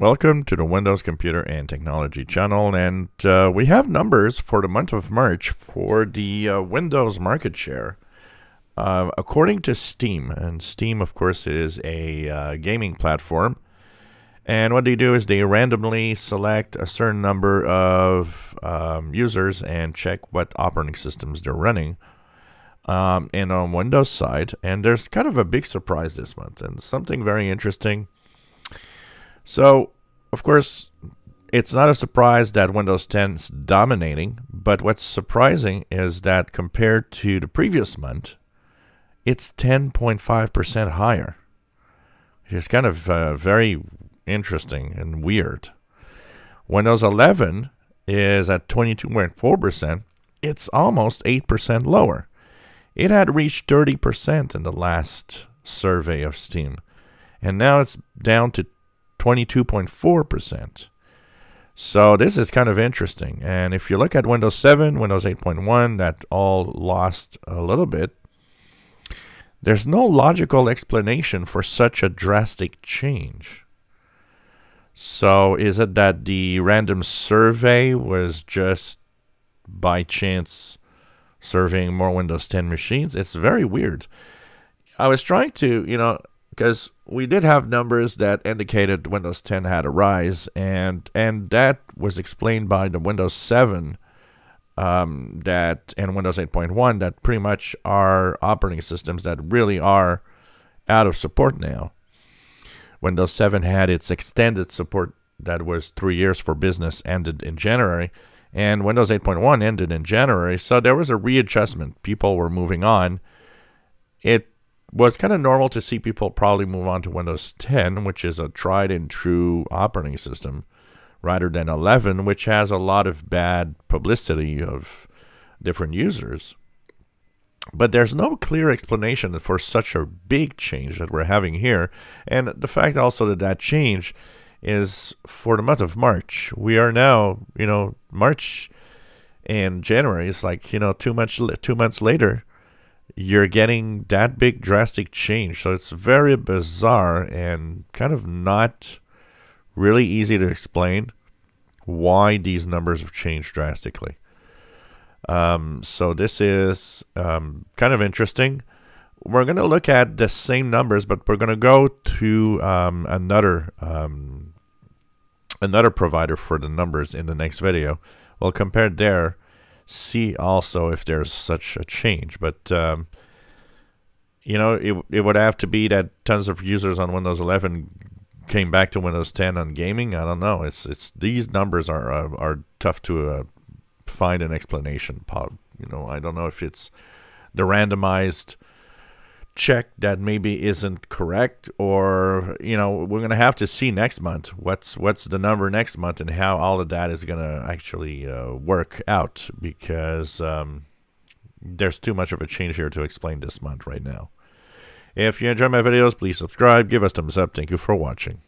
Welcome to the Windows Computer and Technology channel, and uh, we have numbers for the month of March for the uh, Windows market share. Uh, according to Steam, and Steam, of course, is a uh, gaming platform, and what they do is they randomly select a certain number of um, users and check what operating systems they're running. Um, and on Windows side, and there's kind of a big surprise this month, and something very interesting. So, of course, it's not a surprise that Windows 10 is dominating, but what's surprising is that compared to the previous month, it's 10.5% higher. It's kind of uh, very interesting and weird. Windows 11 is at 22.4%. It's almost 8% lower. It had reached 30% in the last survey of Steam, and now it's down to 22.4%. So this is kind of interesting. And if you look at Windows 7, Windows 8.1, that all lost a little bit. There's no logical explanation for such a drastic change. So is it that the random survey was just by chance surveying more Windows 10 machines? It's very weird. I was trying to, you know, because we did have numbers that indicated Windows 10 had a rise, and and that was explained by the Windows 7 um, that and Windows 8.1 that pretty much are operating systems that really are out of support now. Windows 7 had its extended support that was three years for business ended in January, and Windows 8.1 ended in January, so there was a readjustment. People were moving on. It was kind of normal to see people probably move on to Windows 10, which is a tried and true operating system, rather than 11, which has a lot of bad publicity of different users. But there's no clear explanation for such a big change that we're having here. And the fact also that that change is for the month of March. We are now, you know, March and January is like, you know, two months, two months later you're getting that big drastic change. So it's very bizarre and kind of not really easy to explain why these numbers have changed drastically. Um, so this is um, kind of interesting. We're going to look at the same numbers, but we're going to go to um, another um, another provider for the numbers in the next video. We'll compare there see also if there's such a change. But um, you know, it it would have to be that tons of users on Windows 11 came back to Windows 10 on gaming. I don't know. It's it's these numbers are uh, are tough to uh, find an explanation. You know, I don't know if it's the randomized check that maybe isn't correct or you know we're going to have to see next month what's what's the number next month and how all of that is going to actually uh, work out because um, there's too much of a change here to explain this month right now. If you enjoy my videos please subscribe give us thumbs up. Thank you for watching